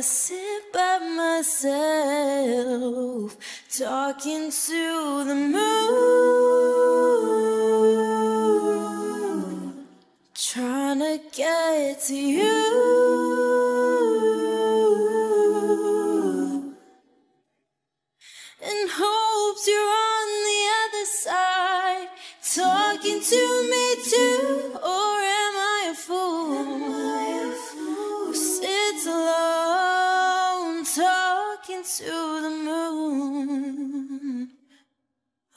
I sit by myself, talking to the moon, trying to get to you the moon?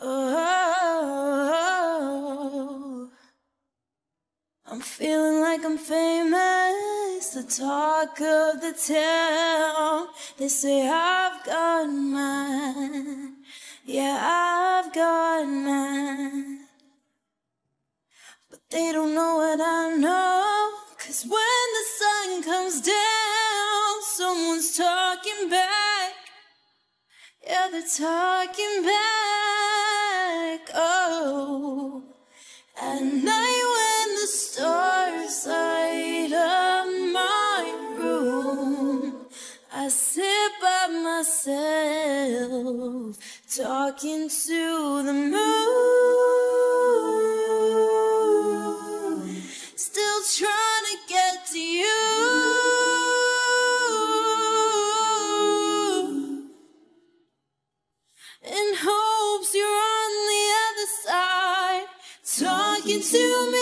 Oh. I'm feeling like I'm famous, the talk of the town. They say I've got mine, yeah, I've got mine. But they don't know what I know, cause when the sun comes down, someone's talking back. Yeah, they're talking back. Oh. At night when the stars light up my room, I sit by myself, talking to the moon, talking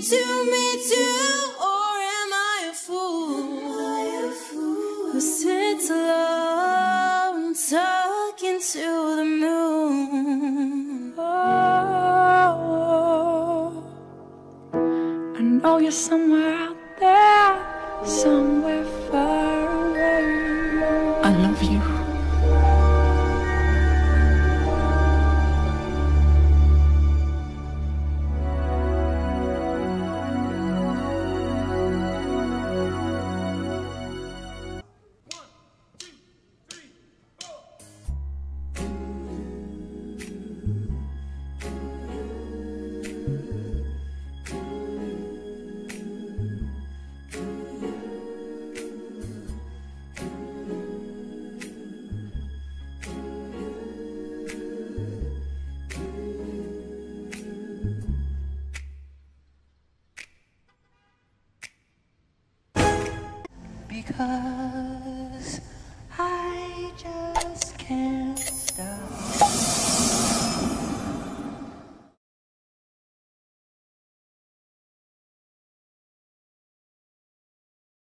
talking to me too. Or am I a fool who sits alone, talking to the moon? Oh, I know you're somewhere out there, somewhere far away. I love you. Because